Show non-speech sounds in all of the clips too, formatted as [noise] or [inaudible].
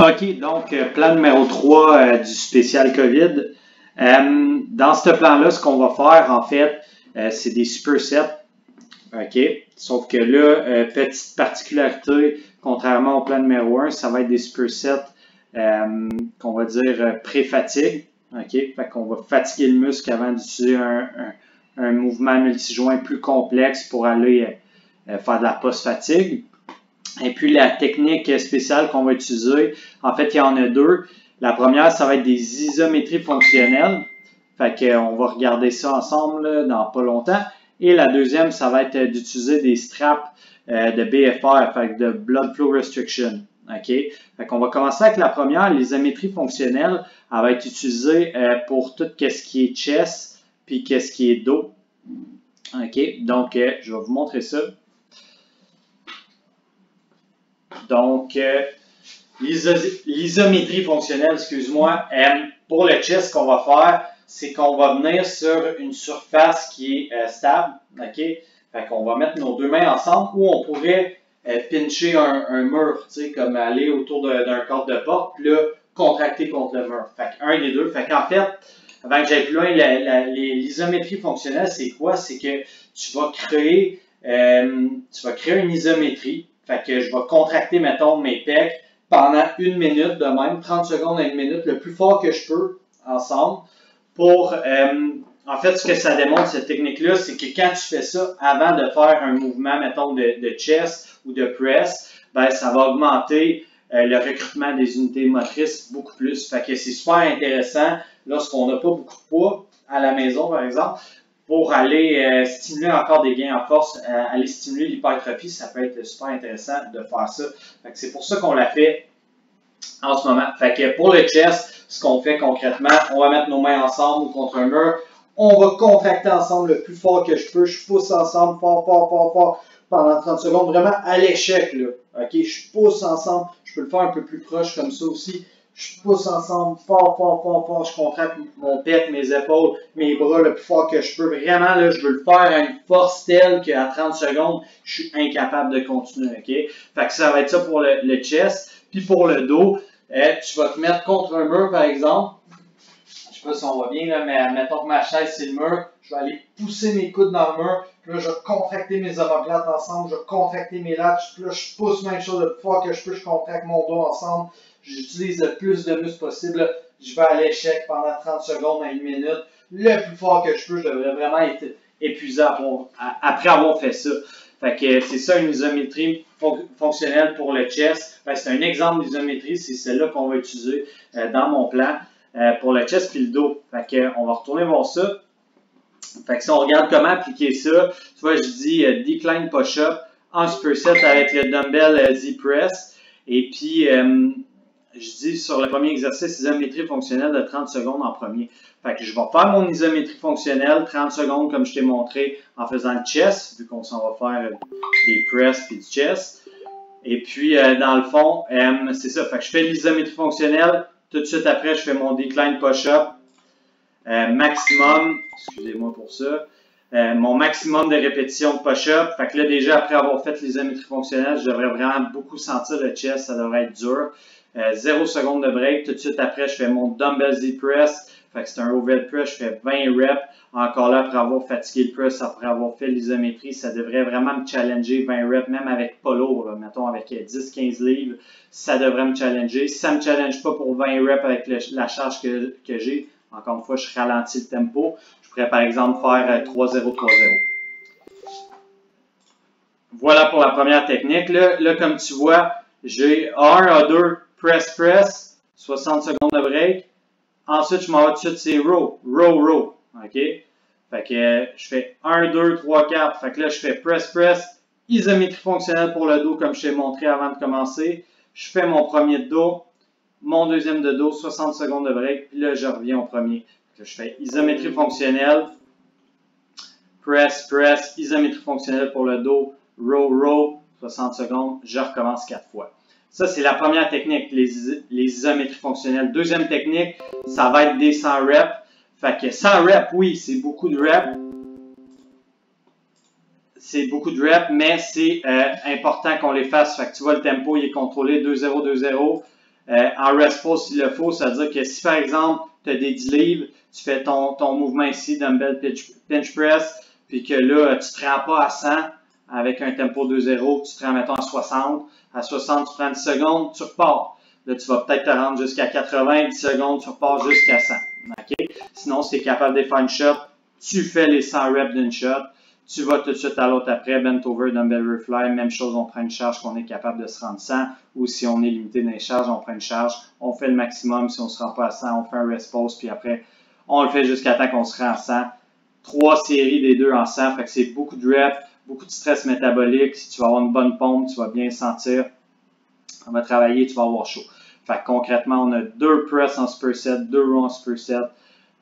OK, donc euh, plan numéro 3 euh, du spécial COVID. Euh, dans ce plan-là, ce qu'on va faire, en fait, c'est des supersets. OK? Sauf que là, petite particularité, contrairement au plan numéro 1, ça va être des supersets qu'on va dire pré-fatigue. OK? Fait qu'on va fatiguer le muscle avant d'utiliser un, un, un, mouvement multijoint plus complexe pour aller faire de la post-fatigue. Et puis la technique spéciale qu'on va utiliser, en fait, il y en a deux. La première, ça va être des isométries fonctionnelles. Fait qu'on va regarder ça ensemble dans pas longtemps. Et la deuxième, ça va être d'utiliser des straps euh, de BFR, fait de Blood Flow Restriction. OK? Fait qu'on va commencer avec la première, l'isométrie fonctionnelle. Elle va être utilisée euh, pour tout ce qui est chest, puis qu'est-ce qui est dos. OK? Donc, euh, je vais vous montrer ça. Donc, euh, l'isométrie fonctionnelle, excuse-moi, pour le chest, ce qu'on va faire, c'est qu'on va venir sur une surface qui est euh, stable, OK? Fait qu'on va mettre nos deux mains ensemble ou on pourrait euh, pincher un, mur, tu sais, comme aller autour d'un cadre de porte, puis là, contracter contre le mur. Fait qu'un des deux. Fait qu'en fait, avant que j'aille plus loin, l'isométrie fonctionnelle, c'est quoi? C'est que tu vas créer, tu vas créer une isométrie fait que je vais contracter, mettons, mes pecs pendant une minute de même, 30 secondes à une minute, le plus fort que je peux ensemble. Pour, euh, en fait, ce que ça démontre, cette technique-là, c'est que quand tu fais ça avant de faire un mouvement, mettons, de, de chest ou de press, ben, ça va augmenter euh, le recrutement des unités motrices beaucoup plus. Fait que c'est super intéressant lorsqu'on n'a pas beaucoup de poids à la maison, par exemple pour aller euh, stimuler encore des gains en force, euh, aller stimuler l'hypertrophie, ça peut être super intéressant de faire ça. C'est pour ça qu'on l'a fait en ce moment. Fait que pour le chest, ce qu'on fait concrètement, on va mettre nos mains ensemble contre un mur. On va contracter ensemble le plus fort que je peux. Je pousse ensemble fort, fort, fort, fort pendant 30 secondes. Vraiment à l'échec, là. Je pousse ensemble. Je peux le faire un peu plus proche comme ça aussi je pousse ensemble fort, fort, fort, fort, je contracte mon pec, mes épaules, mes bras le plus fort que je peux. Vraiment, là, je veux le faire à une force telle qu'à 30 secondes, je suis incapable de continuer, OK? Fait que ça va être ça pour le, chest. Puis pour le dos, eh, tu vas te mettre contre un mur, par exemple. Je sais pas si on voit bien, là, mais mettons que ma chaise, c'est le mur. Je vais aller pousser mes coudes dans le mur. Puis là, je vais contracter mes omoplates ensemble. Je vais contracter mes lats. Puis là, je pousse même chose le plus fort que je peux. Je contracte mon dos ensemble j'utilise le plus de muscles possible. Je vais à l'échec pendant 30 secondes à une minute. Le plus fort que je peux, je devrais vraiment être épuisé après avoir fait ça. Fait que c'est ça une isométrie fonctionnelle pour le chest. c'est un exemple d'isométrie, c'est celle-là qu'on va utiliser euh, dans mon plan euh, pour le chest puis le dos. Fait on va retourner voir ça. Fait que si on regarde comment appliquer ça, tu vois, je dis euh, decline push-up en superset avec le dumbbell Z-press. Et puis, je dis sur le premier exercice, isométrie fonctionnelle de 30 secondes en premier. Fait que je vais faire mon isométrie fonctionnelle 30 secondes comme je t'ai montré en faisant le chest, vu qu'on s'en va faire des press puis du chest. Et puis, euh, dans le fond, euh, c'est ça. Fait que je fais l'isométrie fonctionnelle. Tout de suite après, je fais mon decline push-up. Euh, maximum, excusez-moi pour ça. mon maximum de répétitions de push-up. Fait que là, déjà, après avoir fait l'isométrie fonctionnelle, je devrais vraiment beaucoup sentir le chest. Ça devrait être dur. 0 euh, secondes de break. Tout de suite après, je fais mon dumbbell Z press. Fait que c'est un overhead press. Je fais 20 reps. Encore là, après avoir fatigué le press, après avoir fait l'isométrie, ça devrait vraiment me challenger 20 reps, même avec pas lourd, mettons avec 10-15 livres. Ça devrait me challenger. Si ça me challenge pas pour 20 reps avec la charge que, j'ai, encore une fois, je ralentis le tempo. Je pourrais par exemple faire 3-0-3-0. Euh, voilà pour la première technique. Là, là comme tu vois, j'ai 1 à 2 press, press, 60 secondes de break. Ensuite, je m'en vais tout de suite, c'est row, row, row. OK? Fait que je fais 1, 2, 3, 4. Fait que là, je fais press, press, isométrie fonctionnelle pour le dos comme je t'ai montré avant de commencer. Je fais mon premier de dos, mon deuxième de dos, 60 secondes de break, puis là, je reviens au premier. Que je fais isométrie fonctionnelle, press, press, isométrie fonctionnelle pour le dos, row, row, 60 secondes, je recommence 4 fois. Ça, c'est la première technique, les, isométries fonctionnelles. Deuxième technique, ça va être des 100 reps. Fait que 100 reps, oui, c'est beaucoup de reps. C'est beaucoup de reps, mais c'est euh, important qu'on les fasse. Fait que tu vois, le tempo, il est contrôlé 2-0, 2-0. en rest pause s'il le faut, c'est-à-dire que si par exemple tu as des 10 livres, tu fais ton, ton mouvement ici, dumbbell pinch, press, puis que là, tu ne te rends pas à 100 avec un tempo 2-0, tu te rends, mettons, à 60. À 60, tu prends 10 secondes, tu repars. Là, tu vas peut-être te rendre jusqu'à 80, 10 secondes, tu repars jusqu'à 100. OK? Sinon, si tu es capable de faire une shot, tu fais les 100 reps d'une shot. Tu vas tout de suite à l'autre après, bent over, dumbbell refly, même chose, on prend une charge qu'on est capable de se rendre 100, ou si on est limité dans les charges, on prend une charge, on fait le maximum, si on ne se rend pas à 100, on fait un rest pause, puis après, on le fait jusqu'à temps qu'on se rend à 100. Trois séries des deux en 100, fait que c'est beaucoup de reps, beaucoup de stress métabolique. Si tu vas avoir une bonne pompe, tu vas bien sentir. On va travailler, tu vas avoir chaud. Fait concrètement, on a deux press en superset, deux rows en superset,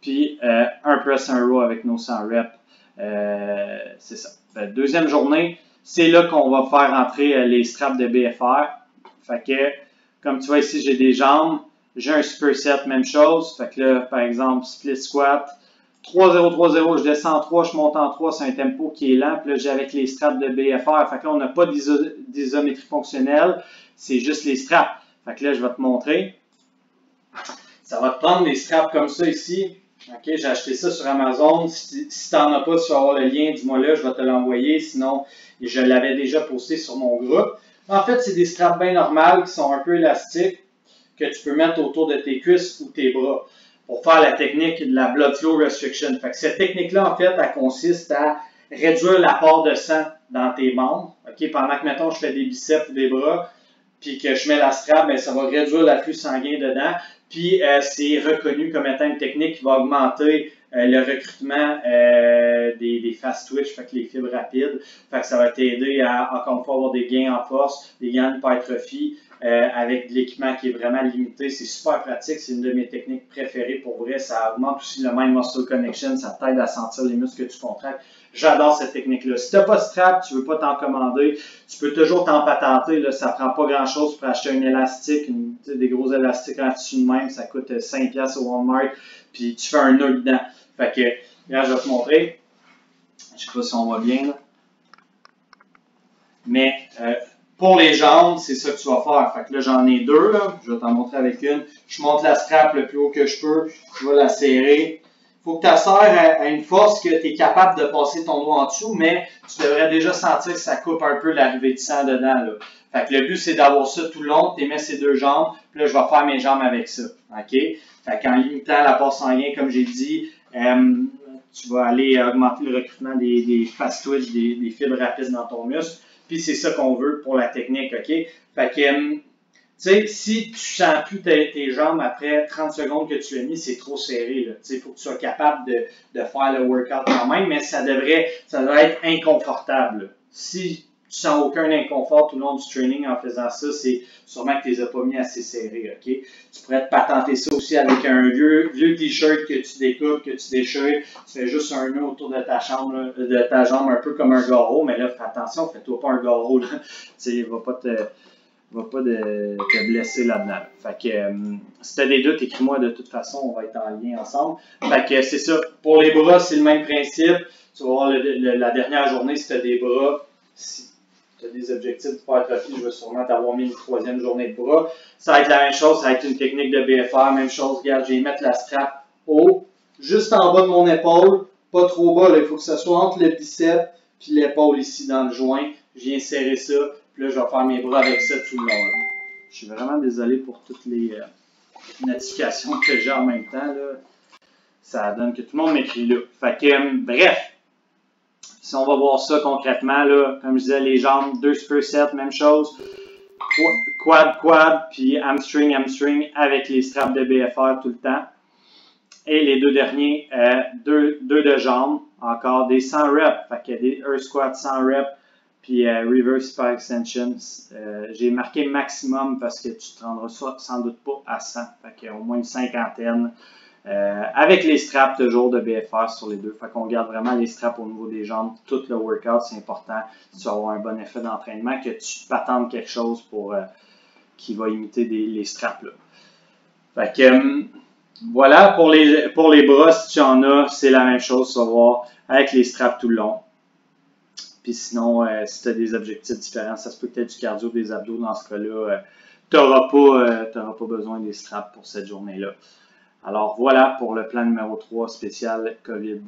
puis euh, un press, un row avec nos 100 reps. Euh, c'est ça. deuxième journée, c'est là qu'on va faire entrer euh, les straps de BFR. Fait que, comme tu vois ici, j'ai des jambes. J'ai un superset, même chose. Fait que là, par exemple, split squat, 3-0, 3-0, je descends en 3, je monte en 3, c'est un tempo qui est lent. Puis là, j'ai avec les straps de BFR. Fait que là, on n'a pas d'isométrie fonctionnelle, c'est juste les straps. Fait que là, je vais te montrer. Ça va te prendre des straps comme ça ici. OK, j'ai acheté ça sur Amazon. Si, si tu n'en as pas, tu vas avoir le lien, dis-moi là, je vais te l'envoyer. Sinon, je l'avais déjà posté sur mon groupe. En fait, c'est des straps bien normales qui sont un peu élastiques que tu peux mettre autour de tes cuisses ou tes bras pour faire la technique de la blood flow restriction. Fait que cette technique-là, en fait, elle consiste à réduire l'apport de sang dans tes membres. OK, pendant que, mettons, je fais des biceps ou des bras, puis que je mets la strap, bien, ça va réduire l'afflux sanguin dedans. Puis euh, c'est reconnu comme étant une technique qui va augmenter le recrutement euh, des, fast twitch, fait que les fibres rapides. Que ça va t'aider à, encore une fois, avoir des gains en force, des gains d'hypertrophie avec de l'équipement qui est vraiment limité. C'est super pratique, c'est une de mes techniques préférées pour vrai. Ça augmente aussi le mind muscle connection, ça t'aide à sentir les muscles que tu contractes. J'adore cette technique-là. Si tu n'as pas de strap, tu ne veux pas t'en commander, tu peux toujours t'en patenter. Là, ça prend pas grand-chose pour acheter un élastique, des gros élastiques en tissu de même. Ça coûte 5$ au Walmart. Puis tu fais un nœud dedans. Fait que, là, je vais te montrer. Je sais pas si on voit bien. Là. Mais euh, pour les jambes, c'est ça que tu vas faire. Fait que là, j'en ai deux. Je vais t'en montrer avec une. Je monte la strap le plus haut que je peux. Je vais la serrer faut que tu sers à, une force que tu es capable de passer ton doigt en dessous, mais tu devrais déjà sentir que ça coupe un peu l'arrivée de sang dedans. Là. Fait que le but, c'est d'avoir ça tout le long, tu mets ces deux jambes, puis là, je vais faire mes jambes avec ça. OK? Fait qu'en limitant la passe sanguine, comme j'ai dit, euh, tu vas aller augmenter le recrutement des, fast twitch, des, des, fibres rapides dans ton muscle. Puis c'est ça qu'on veut pour la technique, OK? Fait que euh, sais, si tu sens plus tes, jambes après 30 secondes que tu as mis, c'est trop serré. Il faut que tu sois capable de, faire le workout quand même, mais ça devrait, ça devrait être inconfortable. Si tu sens aucun inconfort tout le long du training en faisant ça, c'est sûrement que tu les as pas mis assez serrés, ok? Tu pourrais te patenter ça aussi avec un vieux, t-shirt que tu découpes, que tu déchires, tu fais juste un nœud autour de ta ta jambe, un peu comme un garrot, mais là, fais attention, fais-toi pas un garrot, là. [laughs] Tu va pas te, va pas te blesser là-dedans. Fait que euh, si tu as des doutes, écris-moi de toute façon, on va être en lien ensemble. Fait que c'est ça. Pour les bras, c'est le même principe. Tu vas voir la dernière journée, si tu as des bras, si tu as des objectifs de hypertrophie, je vais sûrement t'avoir mis une troisième journée de bras. Ça va être la même chose, ça va être une technique de BFR, même chose. Regarde, je vais mettre la strap haut, juste en bas de mon épaule, pas trop bas, il faut que ça soit entre le biceps puis l'épaule ici dans le joint. Je viens serrer ça. Puis là, je vais faire mes bras avec ça tout le long. Je suis vraiment désolé pour toutes les euh, notifications que j'ai en même temps. Là. Ça donne que tout le monde m'écrit là. Fait que, euh, bref, si on va voir ça concrètement, là, comme je disais, les jambes, deux supersets, même chose. Quad, quad, puis hamstring, hamstring avec les straps de BFR tout le temps. Et les deux derniers, euh, deux, deux de jambes, encore des 100 reps. Fait qu'il y a des Earth Squat 100 reps puis euh, Reverse Super Extensions, euh, j'ai marqué maximum parce que tu te rendras sans doute pas à 100. Fait au moins une cinquantaine. Euh, avec les straps toujours de BFR sur les deux. Fait qu'on garde vraiment les straps au niveau des jambes. Tout le workout, c'est important. Tu vas avoir un bon effet d'entraînement, que tu t'attendes quelque chose pour qui va imiter les straps. Là. Fait que voilà, pour les, pour les bras, si tu en as, c'est la même chose, tu voir, avec les straps tout le long. Puis sinon, euh, si tu as des objectifs différents, ça se peut que tu aies du cardio, des abdos. Dans ce cas-là, euh, tu n'auras pas, euh, pas, besoin des straps pour cette journée-là. Alors voilà pour le plan numéro 3 spécial COVID.